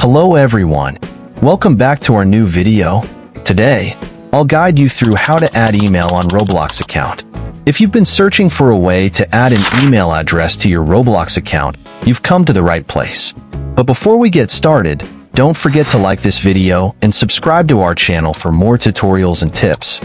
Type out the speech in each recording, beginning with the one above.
Hello everyone. Welcome back to our new video. Today, I'll guide you through how to add email on Roblox account. If you've been searching for a way to add an email address to your Roblox account, you've come to the right place. But before we get started, don't forget to like this video and subscribe to our channel for more tutorials and tips.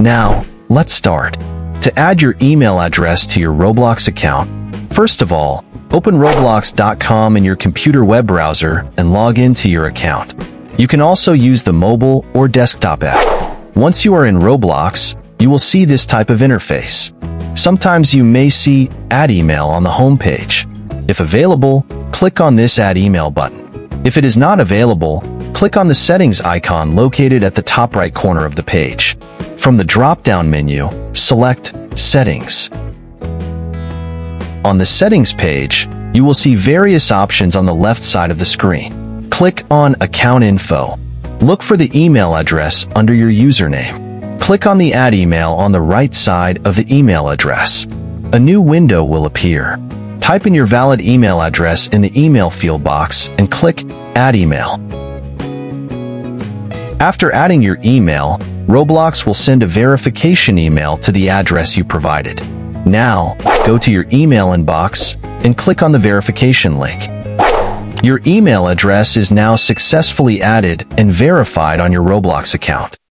Now, let's start. To add your email address to your Roblox account, first of all, open roblox.com in your computer web browser and log into your account. You can also use the mobile or desktop app. Once you are in Roblox, you will see this type of interface. Sometimes you may see Add Email on the homepage. If available, click on this Add Email button. If it is not available, click on the Settings icon located at the top right corner of the page. From the drop-down menu, select Settings. On the Settings page, you will see various options on the left side of the screen. Click on Account Info. Look for the email address under your username. Click on the Add Email on the right side of the email address. A new window will appear. Type in your valid email address in the email field box and click Add Email. After adding your email, Roblox will send a verification email to the address you provided. Now, go to your email inbox and click on the verification link. Your email address is now successfully added and verified on your Roblox account.